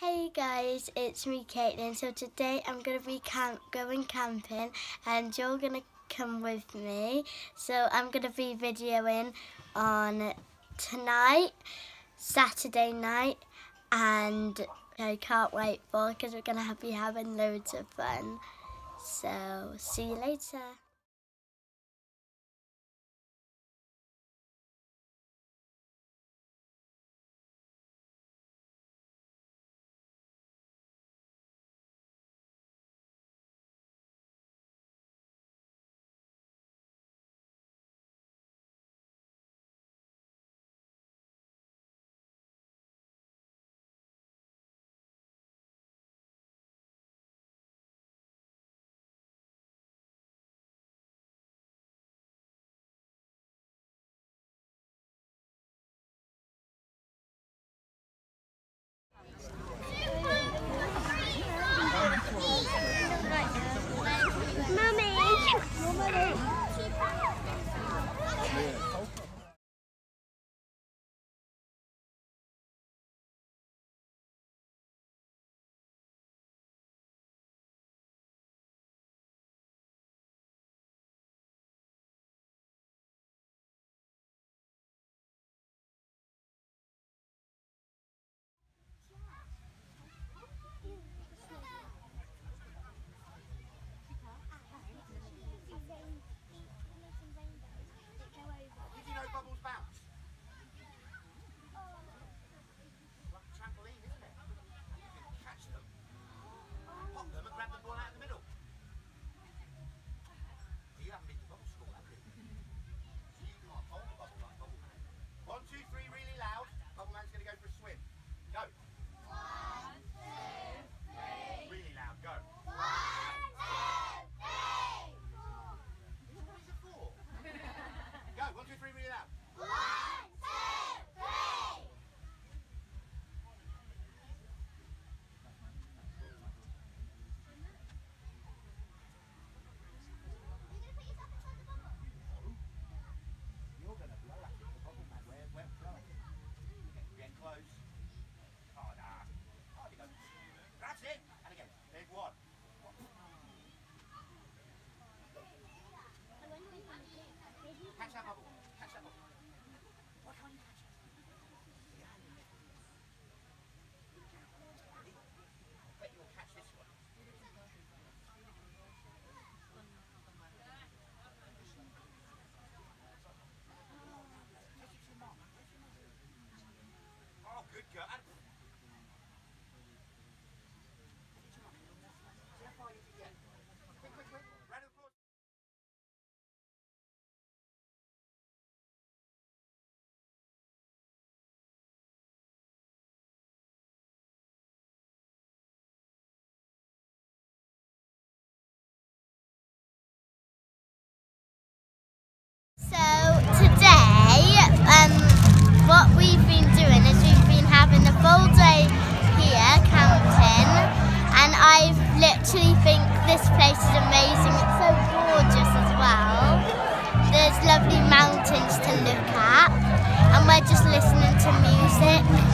Hey guys, it's me Caitlin. So today I'm going to be camp going camping and you're going to come with me. So I'm going to be videoing on tonight, Saturday night and I can't wait for because we're going to be having loads of fun. So see you later. just listening to music.